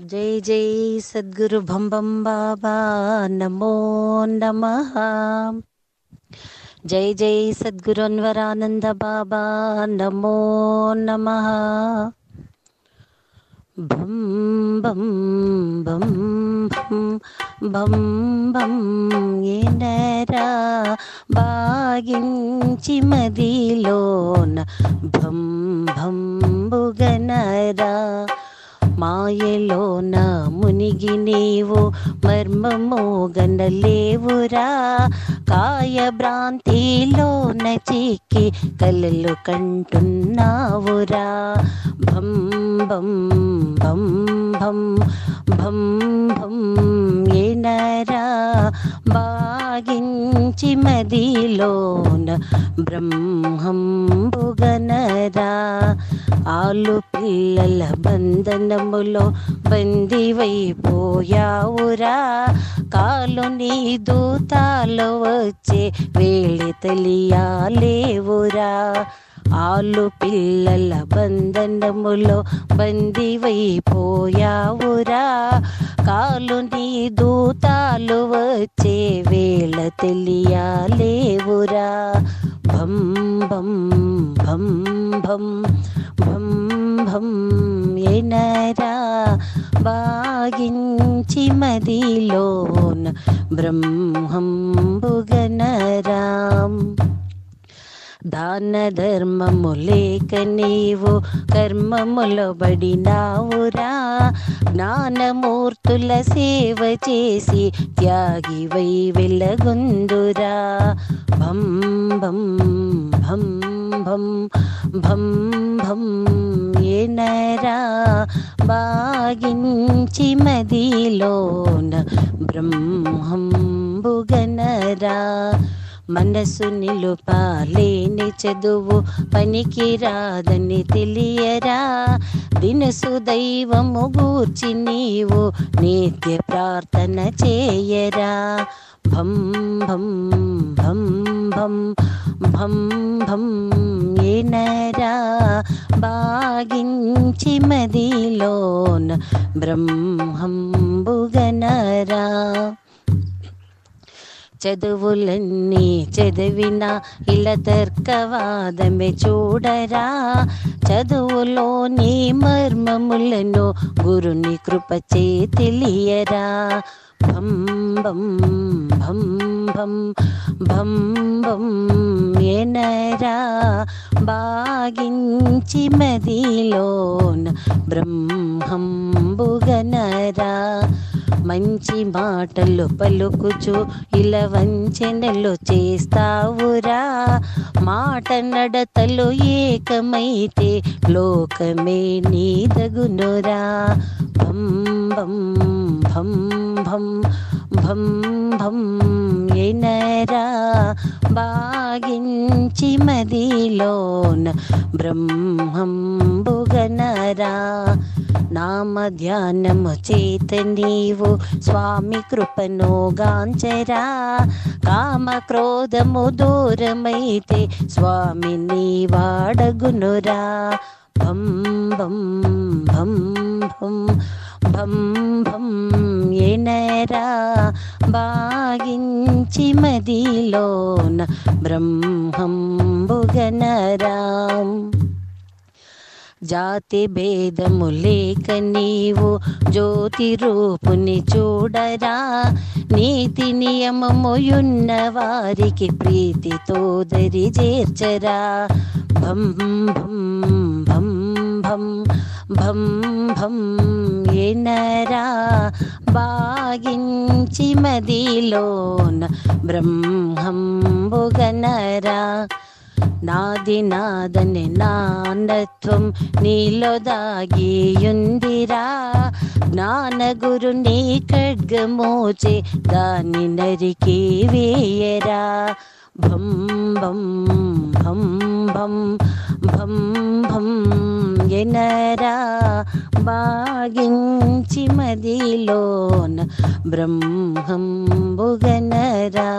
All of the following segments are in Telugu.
జై జై సద్గురు భంబం బాబా నమో నమ. జై జై సద్గురు అన్వరానంద బాబా నమో నమ. భం బం బం బం బం ఏనరా బాగించి మదిలోన భం భం బుగనరా మాయలోన మునిగి నీవు మర్మము గనలేవురా కాయ భ్రాంతిలోన చిక్కి కలలు కంటున్నావురా. భం భం భం భం భం భం ఏనరా బాగించి బ్రహ్మంబుగనరా. ఆలు పిల్లల బంధనములో బందివైపోయావురా కాలు నీ దూతాలు వచ్చే వేళి తెలియాలేవురా. ఆలు పిల్లల బంధనములో బందివైపోయావురా కాలు నీ దూతాలు వచ్చే వేళ తెలియాలేవురా. భం భం భం భం భం భం ఎనరా బాగించి మదిలోన బ్రహ్మంబుగనరాం. దాన ధర్మము లేక నీవు కర్మములో బడినావురా జ్ఞానమూర్తుల సేవ చేసి త్యాగివై వెలగొందురా. భం భం భం భం భం భం ఏనరా. బాగించి మదిలోన బ్రహ్మంబుగనరా. మనసు నిలుపాలేని చదువు పనికి రాదని తెలియరా? దినసు దైవము గూర్చి నీవు నిత్య ప్రార్థన చేయరా? భం భం భం భం భం భం ఏనరా? బాగించి మదిలోన బ్రహ్మంబుగనరా చదువులన్నీ చదివిన ఇలా తర్కవాదమే చూడరా. చదువులోని మర్మములను గురుని కృపచే తెలియరా. భం బం భం భం భం భం ఎనరా బాగించి మదిలోన బ్రహ్మంబుగనరా మంచి మాటలు పలుకుచు ఇలా వంచెనలు చేస్తావురా. మాట నడతలు ఏకమైతే లోకమే నీదగునురా. భం భం భం భం భం భం ఎనరా బాగించి మదిలోన బ్రహ్మం బుగనరా నామ ధ్యానము చేత నీవు స్వామి కృపను గాంచరా. కామ క్రోధము దూరమైతే స్వామి నీ వాడగునురా భం భం భం భం భం భం ఎనరా బాగించి మదిలోన బ్రహ్మం బుగనరాం జాతి భేదము లేక నీవు జ్యోతి రూపుని చూడరా. నీతి నియమముయున్న వారికి ప్రీతితో దరి చేర్చరా. భం భం భం భం భం భం ఎనరా. బాగించి మదిలోన బ్రహ్మంబుగనరా నాది నాదని నాన్నత్వం నీలో దాగియుందిరా జ్ఞానగురు నీ ఖడ్గమోచే దాన్ని నరికి వేయరా. భం భం భం భం భం భం ఎనరా. బాగించి మదిలోన బ్రహ్మం బుగనరా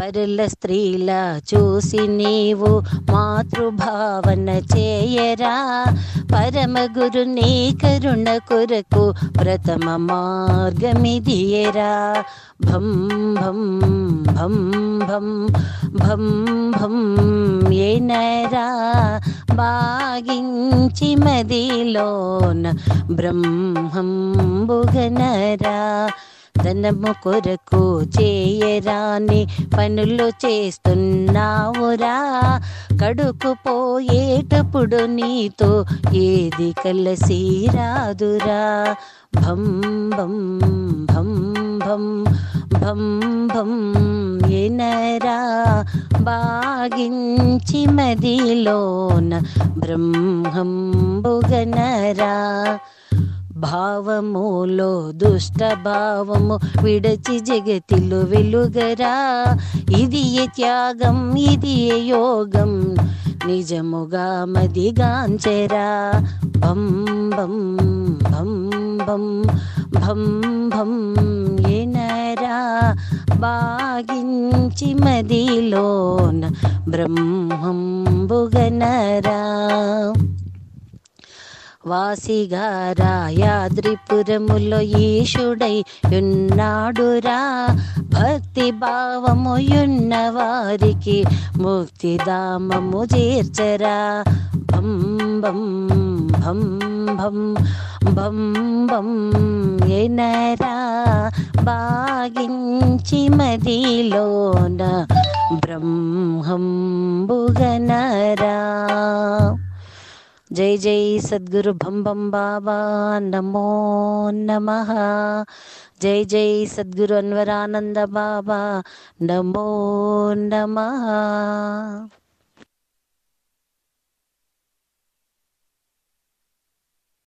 పరుల స్త్రీల చూసి నీవు మాతృభావన చేయరా? పరమ గురు నీ కరుణ కొరకు ప్రథమ మార్గమిదియరా? భం భం భం భం భం భం ఏనరా? బాగించి మదిలోన బ్రహ్మం బుగనరా ధనము కొరకు చేయరాని పనులు చేస్తున్నావురా. కడుకు పోయేటప్పుడు నీతో ఏది కలసి రాదురా. భం భం భం భం భం భం ఎనరా. బాగించి మదిలోన బ్రహ్మం బుగనరా భావములో దుష్ట భావము విడచి జగతిలో వెలుగరా. ఇది ఏ త్యాగం ఇది ఏ యోగం నిజముగా మదిగాంచెరా. భం భం భం భం భం భం ఎనరా బాగించి మదిలోన బ్రహ్మంబుగనరా. బుగనరా వాసిగారా? యాద్రిపురములో ఈశుడై ఉన్నాడురా. భక్తి భావము ఉన్న వారికి ముక్తిధామము చేర్చరా. భం భం భం భం భం భం ఎనరా. బాగించి మదిలోన బ్రహ్మంబుగనరా. బుగనరా జై జై సద్గురు భం భం బాబా నమో నమ జై జై సద్గురు అన్వరానంద బాబా నమో నమ